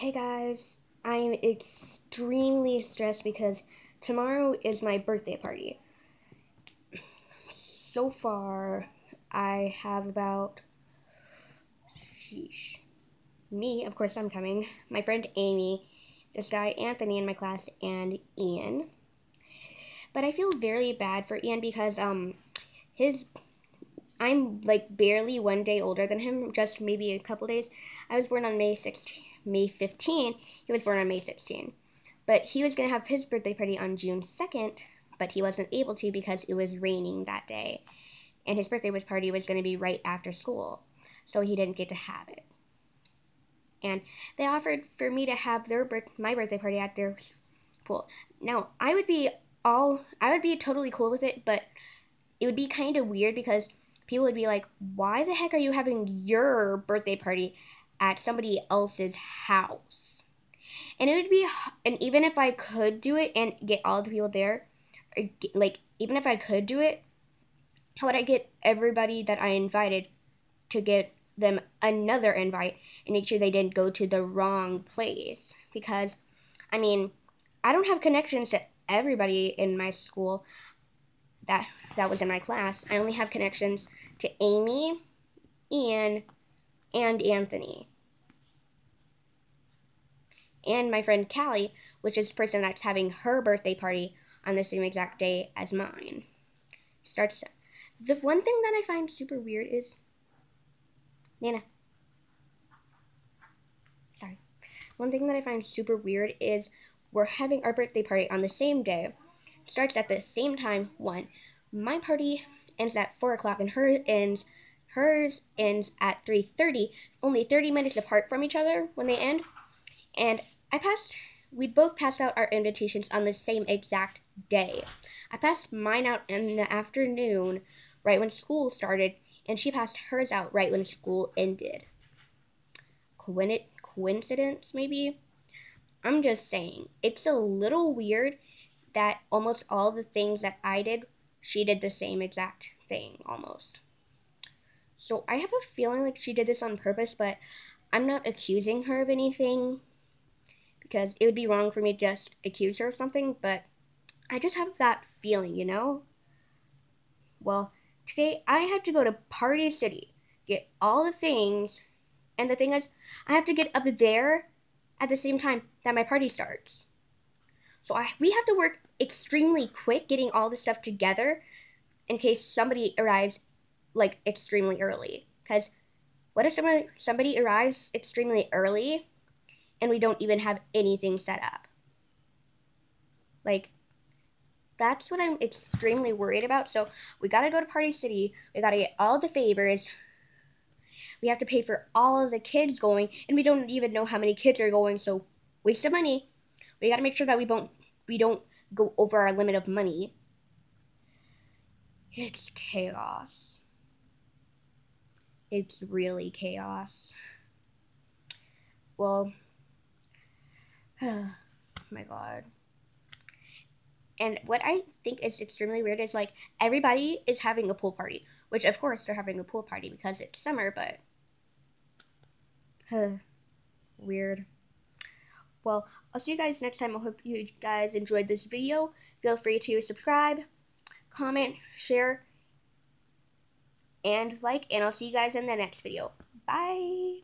Hey guys, I'm extremely stressed because tomorrow is my birthday party. So far, I have about. Sheesh. Me, of course, I'm coming. My friend Amy, this guy Anthony in my class, and Ian. But I feel very bad for Ian because um, his I'm like barely one day older than him, just maybe a couple days. I was born on May 16. May 15. He was born on May 16. But he was going to have his birthday party on June 2nd, but he wasn't able to because it was raining that day. And his birthday party was going to be right after school. So he didn't get to have it. And they offered for me to have their birth my birthday party at their pool. Now, I would be all I would be totally cool with it, but it would be kind of weird because people would be like, "Why the heck are you having your birthday party at somebody else's house. And it would be, and even if I could do it and get all the people there, get, like, even if I could do it, how would I get everybody that I invited to get them another invite and make sure they didn't go to the wrong place? Because, I mean, I don't have connections to everybody in my school that that was in my class. I only have connections to Amy, Ian, and Anthony and my friend Callie, which is the person that's having her birthday party on the same exact day as mine. Starts. The one thing that I find super weird is. Nana. Sorry. One thing that I find super weird is we're having our birthday party on the same day. Starts at the same time. One. My party ends at 4 o'clock and hers ends hers ends at 3.30 only 30 minutes apart from each other when they end and I passed, we both passed out our invitations on the same exact day. I passed mine out in the afternoon, right when school started, and she passed hers out right when school ended. coincidence, maybe? I'm just saying, it's a little weird that almost all the things that I did, she did the same exact thing almost. So I have a feeling like she did this on purpose, but I'm not accusing her of anything because it would be wrong for me to just accuse her of something, but I just have that feeling, you know? Well, today I have to go to Party City, get all the things, and the thing is, I have to get up there at the same time that my party starts. So I, we have to work extremely quick getting all the stuff together in case somebody arrives like extremely early. Because what if somebody, somebody arrives extremely early and we don't even have anything set up. Like, that's what I'm extremely worried about. So we gotta go to Party City. We gotta get all the favors. We have to pay for all of the kids going, and we don't even know how many kids are going. So waste of money. We gotta make sure that we don't we don't go over our limit of money. It's chaos. It's really chaos. Well, oh my god. And what I think is extremely weird is like everybody is having a pool party, which of course they're having a pool party because it's summer, but huh, weird. Well, I'll see you guys next time. I hope you guys enjoyed this video. Feel free to subscribe, comment, share, and like, and I'll see you guys in the next video. Bye!